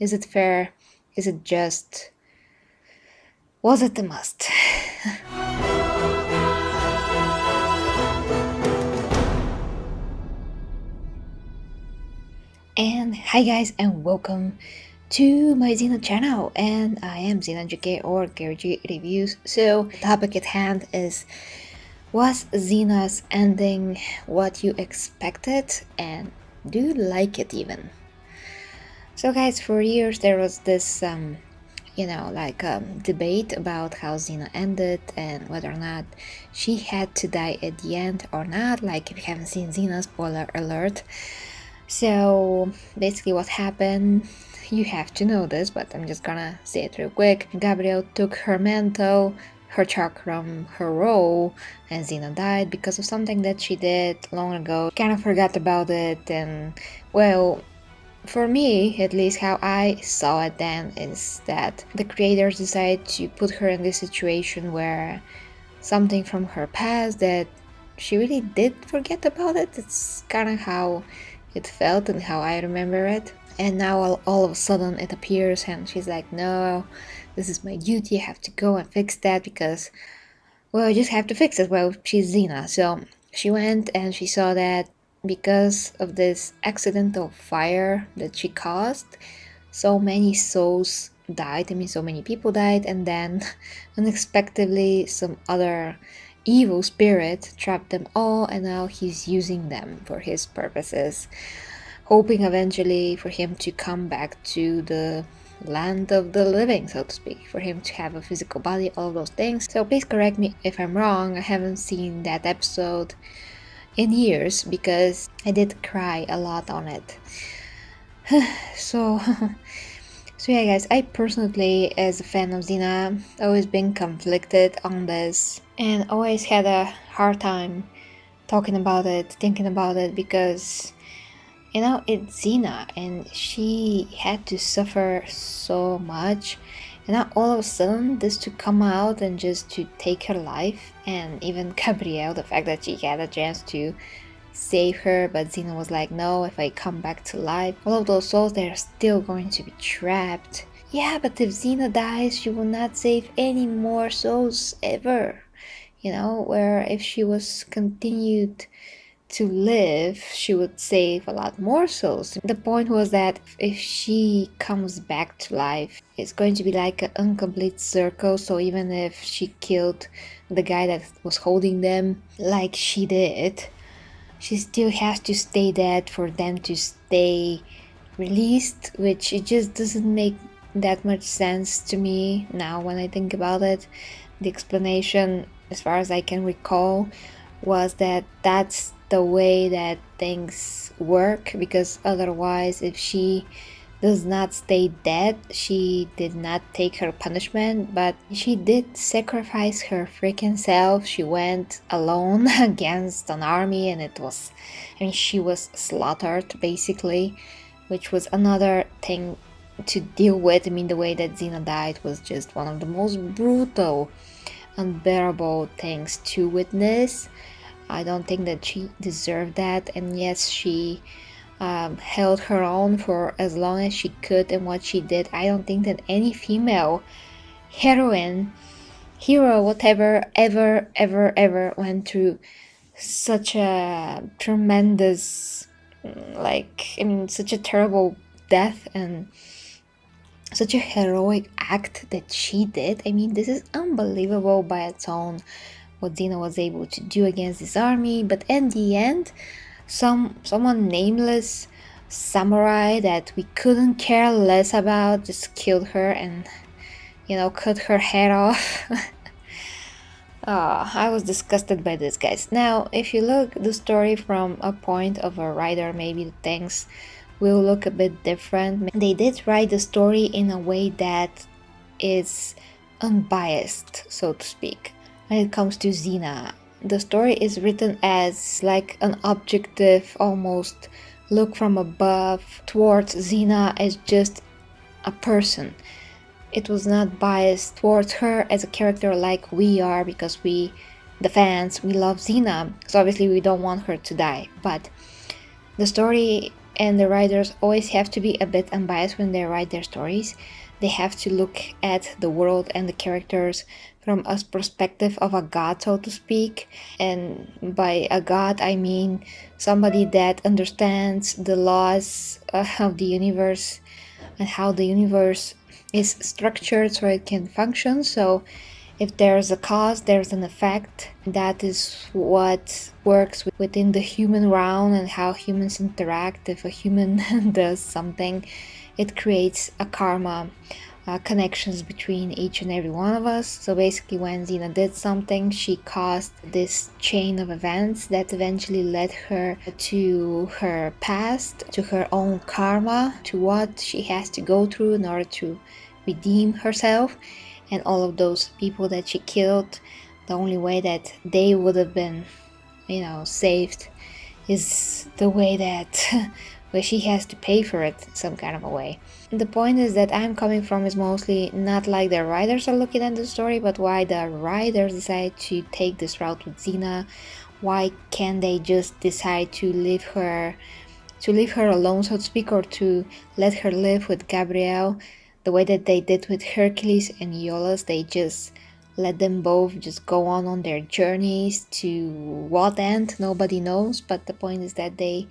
Is it fair? Is it just? Was it a must? and hi guys and welcome to my Xena channel and I am Xena JK or Geri G Reviews. So the topic at hand is was Xena's ending what you expected and do you like it even? So guys for years there was this um, you know like um, debate about how Xena ended and whether or not she had to die at the end or not. Like if you haven't seen Xena spoiler alert. So basically what happened you have to know this but I'm just gonna say it real quick. Gabrielle took her mantle her chakram, her role, and Xena died because of something that she did long ago. Kind of forgot about it, and well, for me, at least how I saw it then, is that the creators decided to put her in this situation where something from her past that she really did forget about it. It's kind of how it felt and how I remember it. And now all, all of a sudden it appears, and she's like, No, this is my duty. I have to go and fix that because, well, I just have to fix it. Well, she's Xena. So she went and she saw that because of this accidental fire that she caused, so many souls died. I mean, so many people died, and then unexpectedly, some other evil spirit trapped them all, and now he's using them for his purposes, hoping eventually for him to come back to the land of the living, so to speak, for him to have a physical body, all those things. So please correct me if I'm wrong. I haven't seen that episode in years because I did cry a lot on it. so so yeah guys, I personally as a fan of Xena always been conflicted on this and always had a hard time talking about it, thinking about it because you know it's Xena and she had to suffer so much and now all of a sudden this to come out and just to take her life and even Gabrielle the fact that she had a chance to save her but Xena was like no if I come back to life all of those souls they're still going to be trapped. Yeah but if Xena dies she will not save any more souls ever you know where if she was continued to live, she would save a lot more souls. The point was that if she comes back to life, it's going to be like an incomplete circle. So even if she killed the guy that was holding them, like she did, she still has to stay dead for them to stay released, which it just doesn't make that much sense to me now when I think about it. The explanation, as far as I can recall, was that that's the way that things work because otherwise if she does not stay dead she did not take her punishment but she did sacrifice her freaking self. She went alone against an army and it was i mean she was slaughtered basically which was another thing to deal with. I mean the way that xena died was just one of the most brutal unbearable things to witness I don't think that she deserved that. And yes, she um, held her own for as long as she could and what she did. I don't think that any female heroine, hero, whatever, ever, ever, ever went through such a tremendous, like, I mean, such a terrible death and such a heroic act that she did. I mean, this is unbelievable by its own what Xena was able to do against this army, but in the end, some someone nameless samurai that we couldn't care less about just killed her and you know cut her head off. oh, I was disgusted by this guys. Now, if you look the story from a point of a writer, maybe the things will look a bit different. They did write the story in a way that is unbiased, so to speak when it comes to Xena. The story is written as like an objective, almost look from above towards Xena as just a person. It was not biased towards her as a character like we are because we, the fans, we love Xena. So obviously we don't want her to die. But the story and the writers always have to be a bit unbiased when they write their stories. They have to look at the world and the characters from a perspective of a god, so to speak. And by a god, I mean somebody that understands the laws uh, of the universe and how the universe is structured so it can function. So if there's a cause, there's an effect. That is what works within the human realm and how humans interact. If a human does something, it creates a karma. Uh, connections between each and every one of us. So basically, when Xena did something, she caused this chain of events that eventually led her to her past, to her own karma, to what she has to go through in order to redeem herself and all of those people that she killed the only way that they would have been you know saved is the way that where she has to pay for it some kind of a way. The point is that i'm coming from is mostly not like the writers are looking at the story but why the writers decide to take this route with Xena. Why can't they just decide to leave her to leave her alone so to speak or to let her live with gabrielle the way that they did with Hercules and Iolaus, they just let them both just go on on their journeys to what end? Nobody knows but the point is that they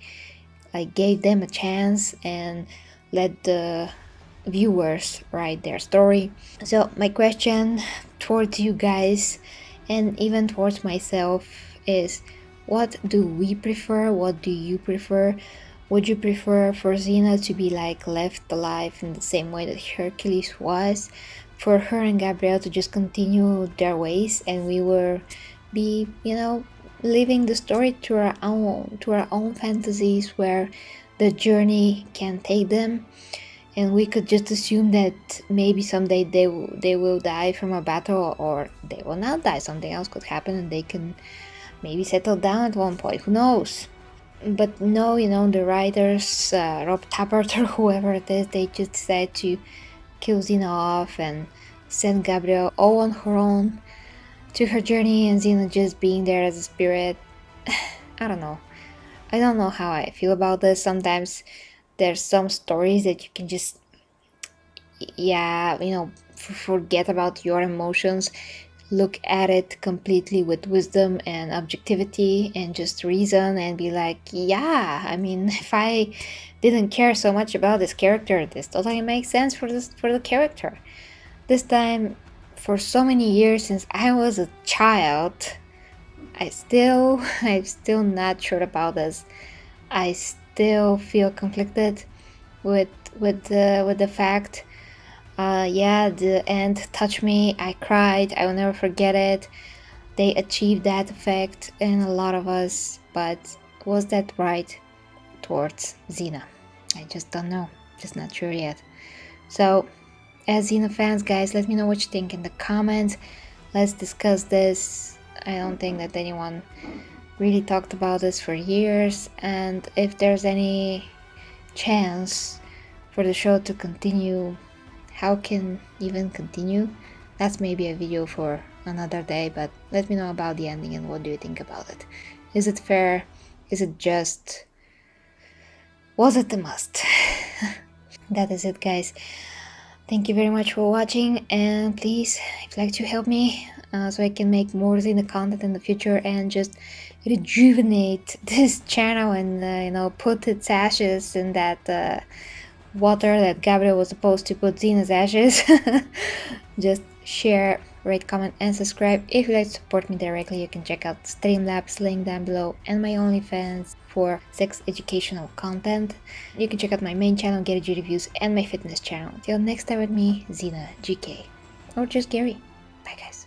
like gave them a chance and let the viewers write their story. So my question towards you guys and even towards myself is what do we prefer? What do you prefer? Would you prefer for Xena to be like left alive in the same way that Hercules was? For her and Gabrielle to just continue their ways and we were be, you know, living the story to our own to our own fantasies where the journey can take them. And we could just assume that maybe someday they will, they will die from a battle or they will not die. Something else could happen and they can maybe settle down at one point. Who knows? But no, you know, the writers, uh, Rob Tapert or whoever it is, they just decided to kill Xena off and send Gabrielle all on her own to her journey and Xena just being there as a spirit. I don't know. I don't know how I feel about this. Sometimes there's some stories that you can just, yeah, you know, forget about your emotions look at it completely with wisdom and objectivity and just reason and be like, yeah, I mean, if I didn't care so much about this character, this totally makes sense for this for the character. This time, for so many years since I was a child, I still I'm still not sure about this. I still feel conflicted with with the with the fact uh, yeah, the end touched me. I cried. I will never forget it. They achieved that effect in a lot of us, but was that right towards Xena? I just don't know. Just not sure yet. So, as Xena fans, guys, let me know what you think in the comments. Let's discuss this. I don't think that anyone really talked about this for years, and if there's any chance for the show to continue how can even continue? That's maybe a video for another day but let me know about the ending and what do you think about it. Is it fair? Is it just was it a must? That is it guys thank you very much for watching and please if you'd like to help me uh, so I can make more Xena content in the future and just rejuvenate this channel and uh, you know put its ashes in that uh, water that Gabrielle was supposed to put Xena's ashes. Just share, rate, comment, and subscribe. If you'd like to support me directly, you can check out Streamlabs link down below and my OnlyFans for sex educational content. You can check out my main channel, Geri G Reviews, and my fitness channel. Till next time with me, Xena GK. Or just Geri. Bye guys.